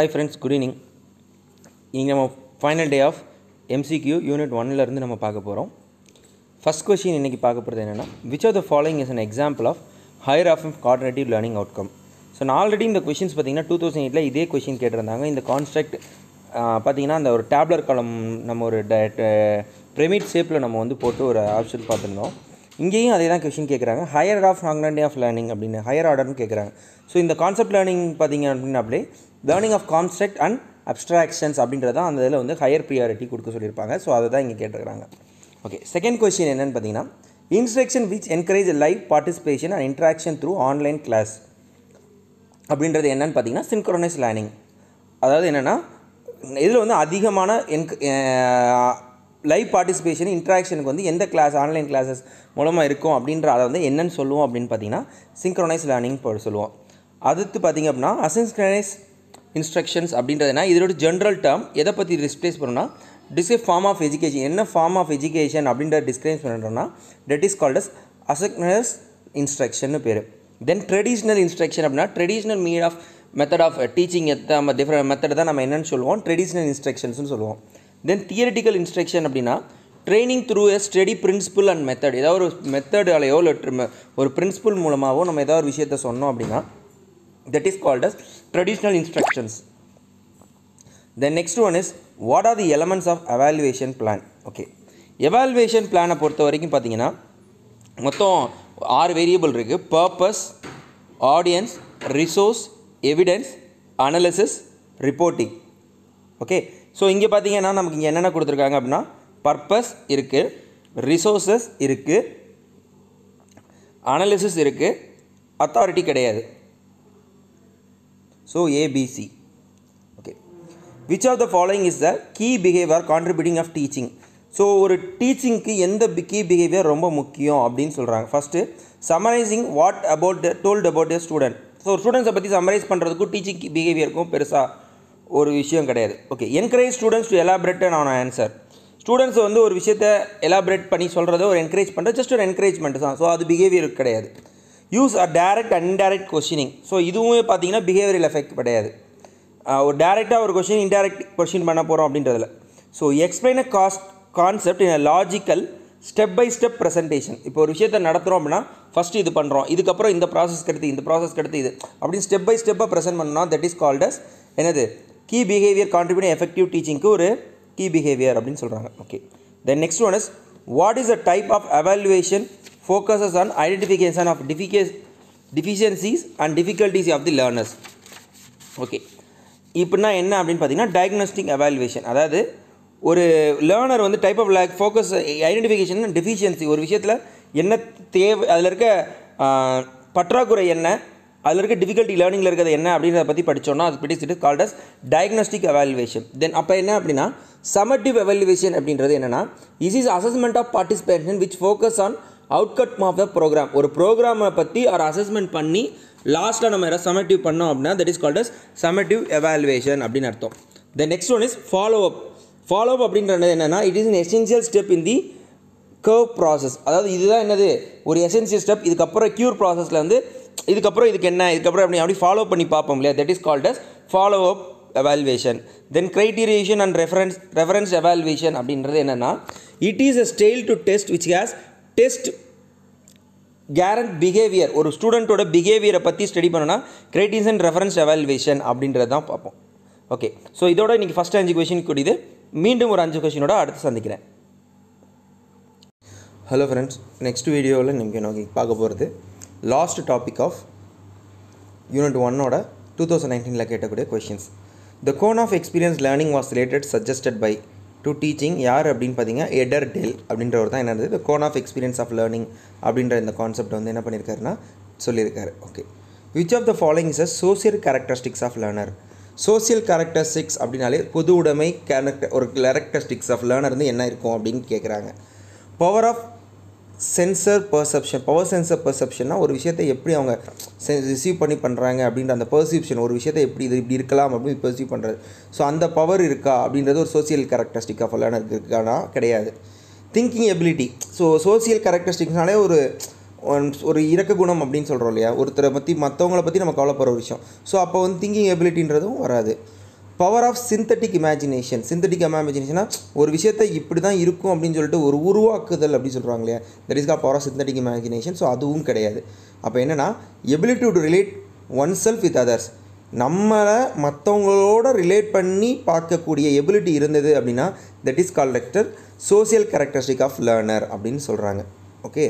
Hi friends good evening இங்கே நம்ம final day of MCQ unit ஒன்லேருந்து நம்ம பார்க்க போகிறோம் ஃபஸ்ட் கொஷின் இன்றைக்கி பார்க்க போகிறது என்னென்னா which of the following is an example of higher of coordinative learning outcome so நான் ஆல்ரெடி இந்த கொஷின்ஸ் பார்த்தீங்கன்னா டூ தௌசண்ட் எயிட்டில் இதே கொஷின் கேட்டிருந்தாங்க. இந்த கான்ஸ்ட்ரக்ட் பார்த்தீங்கன்னா அந்த ஒரு டேப்லர் காலம் நம்ம ஒரு பிரமிட் ஷேப்பில் நம்ம வந்து போட்டு ஒரு ஆப்ஷன் பார்த்துருந்தோம். இங்கேயும் அதே தான் கொஷின் கேட்குறாங்க higher of cognitive of learning அப்படின்னு ஹையர் ஆர்டர்னு கேட்குறாங்க ஸோ இந்த கான்செப்ட் லேர்னிங் பார்த்தீங்க அப்படின்னாப்லே learning of concept and abstractions அப்படின்றது தான் அந்த இதில் வந்து ஹையர் ப்ரியாரிட்டி கொடுக்க சொல்லியிருப்பாங்க. ஸோ அதை தான் இங்கே கேட்டுருக்காங்க ஓகே செகண்ட் கொஸ்டின் என்னென்னு பார்த்தீங்கன்னா instruction which encourage live participation and interaction through online class அப்படின்றது என்னென்னு பார்த்தீங்கன்னா சின்க்ரோனைஸ் லேர்னிங் அதாவது என்னென்னா இதில் வந்து அதிகமான என்க் லைவ் பார்ட்டிசிபேஷன் இன்ட்ராக்ஷனுக்கு வந்து எந்த கிளாஸ் ஆன்லைன் கிளாஸஸ் மூலமாக இருக்கும் அப்படின்ற அதை வந்து என்னென்னு சொல்லுவோம் அப்படின்னு பார்த்தீங்கன்னா சிங்க்ரோனைஸ் லேர்னிங் போட சொல்லுவோம். அடுத்து பார்த்தீங்க அப்படின்னா அசின்க்ரனைஸ் இன்ஸ்ட்ரக்ஷன்ஸ் அப்படின்றது என்ன? இதோட ஜென்ரல் டேர்ம் எதை பற்றி டிஸ்பிளேஸ் பண்ணணும்னா டிஸ்கிரைப் ஃபார்ம் ஆஃப் எஜுகேஷன் என்ன ஃபார்ம் ஆஃப் எஜுகேஷன் அப்படின்றத டிஸ்கிரைப் பண்ணுறோம்னா that is called as asynchronous இன்ஸ்ட்ரக்ஷன்னு பேர். தென் ட்ரெடிஷ்னல் இன்ஸ்ட்ரக்ஷன் அப்படின்னா traditional meet of method of teaching எத்த நம்ம டிஃப்ரெண்ட் மெத்தட் தான் நம்ம என்னென்னு சொல்லுவோம். ட்ரெடிஷ்னல் இன்ஸ்ட்ரக்ஷன்ஸ்னு சொல்லுவோம். தென் தியரிட்டிக்கல் இன்ஸ்ட்ரக்ஷன் அப்படின்னா training through a study principle and method ஏதாவது ஒரு மெத்தடாலேயோ இல்லை ஒரு பிரின்சிபல் மூலமாகவோ நம்ம ஏதாவது ஒரு விஷயத்த சொன்னோம் அப்படின்னா that is called as traditional instructions then next one is what are the elements of evaluation plan okay evaluation பிளானை பொறுத்த வரைக்கும் பார்த்தீங்கன்னா மொத்தம் ஆறு வேரியபிள் இருக்குது purpose audience resource evidence analysis reporting okay so இங்கே பார்த்தீங்கன்னா நமக்கு இங்கே என்னென்ன கொடுத்துருக்காங்க அப்படின்னா பர்பஸ் இருக்குது ரிசோர்ஸஸ் இருக்குது அனலிசிஸ் இருக்குது அத்தாரிட்டி கிடையாது. So ABC okay which of the following is the key behaviour contributing of teaching so ஒரு டீச்சிங்க்கு எந்த கீ பிஹேவியர் ரொம்ப முக்கியம் அப்படின்னு சொல்கிறாங்க first summarising what about the told about the student so ஸ்டூடெண்ட்ஸை பற்றி சமரைஸ் பண்ணுறதுக்கும் டீச்சிங் பிஹேவியருக்கும் பெருசாக ஒரு விஷயம் கிடையாது. Okay encourage students to elaborate on answer students வந்து ஒரு விஷயத்த எலாபரேட் பண்ணி சொல்கிறத ஒரு என்கரேஜ் பண்ணுறது ஜஸ்ட் ஒரு என்கரேஜ்மெண்ட் தான். ஸோ அது பிஹேவியர் கிடையாது. Use a direct and questioning so இதுவுமே பார்த்தீங்கன்னா பிஹேவியரல் எஃபெக்ட் கிடையாது. ஒரு டேரெக்டாக ஒரு கொஷின் இன்டேரக்ட் கொஷின் பண்ண போகிறோம் அப்படின்றதில் so explain a cast concept in a logical step by step presentation இப்போ ஒரு விஷயத்தை நடத்துகிறோம் அப்படின்னா ஃபஸ்ட்டு இது பண்ணுறோம் இதுக்கப்புறம் இந்த ப்ராசஸ்க்கு எடுத்து இந்த ப்ராசஸ்க்கு எடுத்து இது. அப்படின்னு ஸ்டெப் பை ஸ்டெப்பாக ப்ரெசென்ட் பண்ணோம்னா தட் இஸ் கால்ட் அஸ் என்னது? கீ பிஹேவியர் கான்ட்ரிபியூட் எஃபெக்டிவ் டீச்சிங்க்கு ஒரு கீ பிஹேவியர் அப்படின்னு சொல்கிறாங்க okay then next one is what is a type of evaluation focuses on identification of டிஃபிகே deficiencies and difficulties of the learners okay இப்படின்னா என்ன அப்படின்னு பார்த்தீங்கன்னா diagnostic evaluation அதாவது ஒரு லேர்னர் வந்து type of lack focus identification deficiency ஒரு விஷயத்தில் என்ன தேவை அதில் இருக்க பற்றாக்குறை என்ன அதில் இருக்க டிஃபிகல்ட்டி லேர்னிங்கில் இருக்கிறது என்ன அப்படின்றத பற்றி படித்தோம்னா அது பிடிஸ் it is called as diagnostic evaluation then அப்போ என்ன அப்படின்னா சமட்டிவ் எவாலுவேஷன் அப்படின்றது என்னென்னா is is assessment of participation which focus on outcome of the program ஒரு ப்ரோக்ராமை பற்றி ஒரு அசஸ்மெண்ட் பண்ணி லாஸ்ட்டாக நம்ம யாராவது சமட்டிவ் பண்ணோம் அப்படின்னா that is called as summative evaluation அப்படின்னு அர்த்தம். The next one is follow up follow up அப்படின்றது என்னென்னா it is in essential step in the curve process அதாவது இதுதான் என்னது? ஒரு எசென்சியல் ஸ்டெப் இதுக்கப்புறம் க்யூர் ப்ராசஸில் வந்து இதுக்கப்புறம் இதுக்கு என்ன? இதுக்கப்புறம் அப்படி அப்படி ஃபாலோ பண்ணி பார்ப்போம் இல்லையா? That is called as follow up evaluation then criterion and reference reference evaluation அப்படின்றது என்னென்னா it is a style to test which has test current behaviour ஒரு ஸ்டூடெண்ட்டோட பிஹேவியரை பற்றி ஸ்டடி பண்ணோன்னா கிரைட்டீரியன் ரெஃபரன்ஸ் எவால்வேஷன் அப்படின்றது தான் பார்ப்போம். ஓகே ஸோ இதோட இன்றைக்கி ஃபஸ்ட் அஞ்சு கொஷின் கூடியது. மீண்டும் ஒரு அஞ்சு கொஷினோட அடுத்து சந்திக்கிறேன். ஹலோ ஃப்ரெண்ட்ஸ் நெக்ஸ்ட் வீடியோவில் நீங்கள் நோக்கி பார்க்க போகிறது லாஸ்ட் டாபிக் ஆஃப் யூனிட் ஒன்னோட டூ தௌசண்ட் நைன்டீனில் கேட்டக்கூடிய questions the cone of experience learning was related suggested by to teaching யார் அப்படின்னு பார்த்தீங்கன்னா எடர் டெல் அப்படின்றவர் தான் என்னது the cone of experience of learning அப்படின்ற இந்த கான்செப்ட் வந்து என்ன பண்ணியிருக்காருன்னா சொல்லியிருக்காரு. Okay which of the following is a social characteristics of learner social characteristics அப்படின்னாலே பொது உடைமை கேரக்டர் ஒரு கேரக்டரிஸ்டிக்ஸ் ஆஃப் லேர்னர் வந்து என்ன இருக்கும் அப்படின்னு கேட்குறாங்க power of sensor perception power sensor பர்செப்ஷன்னா ஒரு விஷயத்தை எப்படி அவங்க ரிசீவ் பண்ணி பண்ணுறாங்க அப்படின்ற அந்த பர்சிப்ஷன் ஒரு விஷயத்தை எப்படி இது இப்படி இருக்கலாம் அப்படின்னு பர்சீவ் பண்ணுறது ஸோ அந்த பவர் இருக்கா அப்படின்றது ஒரு சோசியல் கேரக்டரிஸ்டிக் ஆஃப் லேர்னருக்கு இருக்கானா? கிடையாது. திங்கிங் எபிலிட்டி ஸோ சோசியல் கேரக்டரிஸ்டிக்ஸ்னாலே ஒரு ஒரு இறக்க குணம் அப்படின்னு சொல்கிறோம் இல்லையா? ஒருத்தரை பற்றி மற்றவங்கள பற்றி நம்ம கவலைப்படுற ஒரு விஷயம். ஸோ அப்போ வந்து திங்கிங் எபிலிட்டின்றதும் வராது. Power of synthetic imagination synthetic இமேஜினேஷனா ஒரு விஷயத்தை இப்படி தான் இருக்கும் அப்படின்னு சொல்லிட்டு ஒரு உருவாக்குதல் அப்படின்னு சொல்கிறாங்க இல்லையா? தட் இஸ் கா power of synthetic imagination so அதுவும் கிடையாது. அப்போ என்னென்னா ability to relate one self with others நம்மளை மற்றவங்களோட ரிலேட் பண்ணி பார்க்கக்கூடிய எபிலிட்டி இருந்தது அப்படின்னா தட் இஸ் கால் லெக்டர் சோசியல் கேரக்டரிஸ்டிக் ஆஃப் லேர்னர் அப்படின்னு சொல்கிறாங்க okay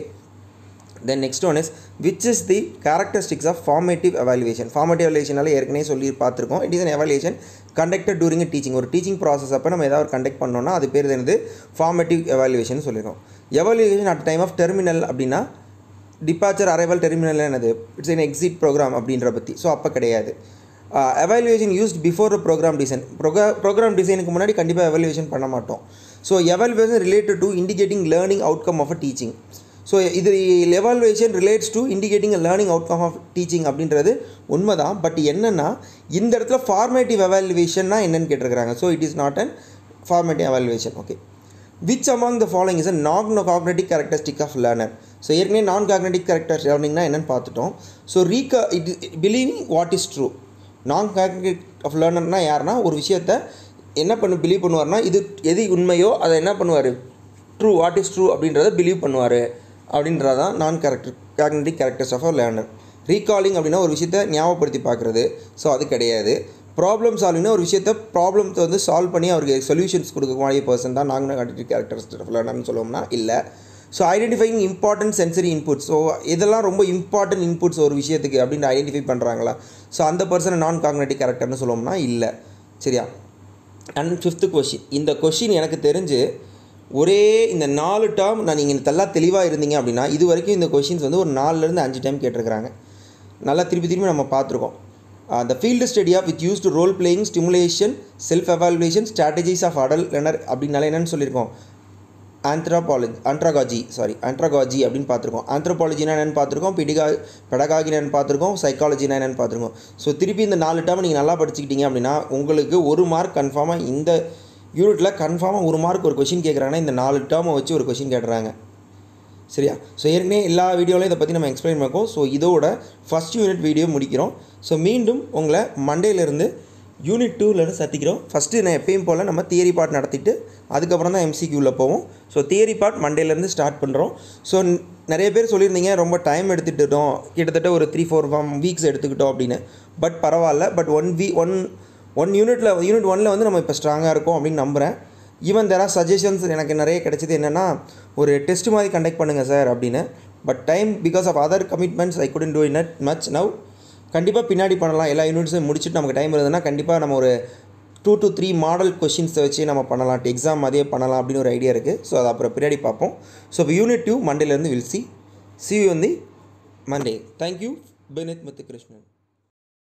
then next one is which is the characteristics of formative evaluation formative எவாலுவேஷனால ஏற்கனவே சொல்லி பார்த்துருக்கோம். It is an evaluation conducted during teaching ஒரு டீச்சிங் ப்ராசஸ் அப்போ நம்ம ஏதாவது கண்டக்ட் பண்ணோம்னா அது பேர் என்னது? ஃபார்மேட்டிவ் எவாலுவேஷன் சொல்லியிருக்கோம் evaluation at time of terminal அப்படின்னா டிபார்ச்சர் அரைவல் டெர்மினல் என்னது? இட்ஸ் என் எக்ஸிட் ப்ரோக்ராம் அப்படின்ற பற்றி ஸோ அப்போ கிடையாது. Evaluation used before program design ப்ரோக்ரா program டிசைனுக்கு முன்னாடி கண்டிப்பாக எவாலுவேஷன் பண்ண மாட்டோம். So evaluation related to indicating learning outcome of a teaching so இது evaluation relates to indicating learning outcome of teaching அப்படின்றது உண்மை தான் பட் என்னென்னா இந்த இடத்துல ஃபார்மேட்டிவ் எவாலுவேஷன்னா என்னென்னு கேட்டிருக்கிறாங்க. So it is not an formative evaluation okay which among the following is a non cognitive characteristic of learner so ஏற்கனவே நான் காக்னட்டிக் கேரக்டர் லேர்னிங்னா என்னென்னு பார்த்துட்டோம். So ரீக it believing what is true non cognitive of லேர்னர்னா யாருன்னா ஒரு விஷயத்த என்ன பண்ணு believe பண்ணுவார்னா இது எது உண்மையோ அதை என்ன பண்ணுவார்? ட்ரூ வாட் இஸ் ட்ரூ அப்படின்றத பிலீவ் பண்ணுவார். அப்படின்றதான் non character cognitive characters of a learner recalling அப்படின்னா ஒரு விஷயத்த ஞாபகப்படுத்தி பார்க்குறது. ஸோ அது கிடையாது. ப்ராப்ளம் சால்விங்னா ஒரு விஷயத்த ப்ராப்ளத்தை வந்து சால்வ் பண்ணி அவருக்கு சொல்யூஷன்ஸ் கொடுக்கக்கூடிய பர்சன் தான் நான் காக்னட்டிக் கேரக்டர்ஸ் ஆஃப் லேர்னர்னு சொல்லுவோம்னா இல்லை. So identifying important sensory inputs so இதெல்லாம் ரொம்ப இம்பார்ட்டன்ட் இன்புட்ஸ் ஒரு விஷயத்துக்கு அப்படின்னு ஐடென்டிஃபை பண்ணுறாங்களா ஸோ அந்த பர்சனை நான் காக்னட்டிக் கேரக்டர்னு சொல்லுவோம்னா இல்லை. சரியா? அண்ட் ஃபிஃப்த்து கொஷின் இந்த கொஷின் எனக்கு தெரிஞ்சு ஒரே இந்த நாலு டேர்ம் நான் நீங்கள் நல்லா தெளிவாக இருந்தீங்க அப்படின்னா இது வரைக்கும் இந்த கொஷின்ஸ் வந்து ஒரு நாலுலேருந்து அஞ்சு டைம் கேட்டிருக்கிறாங்க. நல்லா திருப்பி திரும்பி நம்ம பார்த்துருக்கோம். The field study of with use to role playing stimulation self evaluation strategies of adult learner அப்படின்னால என்னென்னு சொல்லியிருக்கோம். ஆந்த்ராபாலஜி ஆண்ட்ராகாஜி சாரி ஆண்ட்ராகாஜி அப்படின்னு பார்த்துருக்கோம். ஆந்த்ரோபாலஜினா என்னென்னு பார்த்துருக்கோம். பிடிகா பெடகாகினா என்னென்னு பார்த்துருக்கோம். சைக்காலஜினா என்னென்னு பார்த்துருக்கோம். ஸோ திருப்பி இந்த நாலு டேர்ம் நீங்கள் நல்லா படிச்சுக்கிட்டீங்க அப்படின்னா உங்களுக்கு ஒரு மார்க் கன்ஃபார்மாக இந்த யூனிட்டில் கன்ஃபார்மாக ஒரு மார்க் ஒரு கொஷின் கேட்குறாங்கன்னா இந்த நாலு டேர்மை வச்சு ஒரு கொஷின் கேட்டுறாங்க. சரியா? ஸோ ஏற்கனவே எல்லா வீடியோலையும் இதை பற்றி நம்ம எக்ஸ்பிளைன் பண்ணிருக்கோம் ஸோ இதோட ஃபஸ்ட் யூனிட் வீடியோ முடிக்கிறோம். ஸோ மீண்டும் உங்களை மண்டேலேருந்து யூனிட் டூலேருந்து சத்திக்கிறோம் ஃபஸ்ட்டு நான் எப்பயும் போல் நம்ம தியரி பார்ட் நடத்திட்டு அதுக்கப்புறம் தான் எம்சிக்யூவில் போவோம். ஸோ தியரி பார்ட் மண்டேலேருந்து ஸ்டார்ட் பண்ணுறோம் ஸோ நிறைய பேர் சொல்லியிருந்தீங்க ரொம்ப டைம் எடுத்துக்கிட்டோம் கிட்டத்தட்ட ஒரு த்ரீ ஃபோர் வீக்ஸ் எடுத்துக்கிட்டோம் அப்படின்னு. பட் பரவாயில்ல. But one we one one யூனிட்டில் யூனிட் ஒனில் வந்து நம்ம இப்போ ஸ்ட்ராங்காக இருக்கும் அப்படின்னு நம்புகிறேன் ஈவன் தெர் ஆர் சஜஷன்ஸ் எனக்கு நிறைய கிடைச்சது என்னென்னா ஒரு டெஸ்ட் மாதிரி கண்டக்ட் பண்ணுங்கள் சார் அப்படின்னு. But time because of other commitments I couldn't do in at much now கண்டிப்பாக பின்னாடி பண்ணலாம். எல்லா யூனிட்ஸும் முடிச்சுட்டு நமக்கு டைம் இருந்ததுன்னா கண்டிப்பாக நம்ம ஒரு டூ டு த்ரீ மாடல் கொஷின்ஸை வச்சு நம்ம பண்ணலாம். எக்ஸாம் அதே பண்ணலாம் அப்படின்னு ஒரு ஐடியா இருக்குது ஸோ அது அப்புறம் பின்னாடி பார்ப்போம். ஸோ இப்போ யூனிட் டூ மண்டேலேருந்து வில் சி சி வந்து Monday thank you Benith Muthukrishnan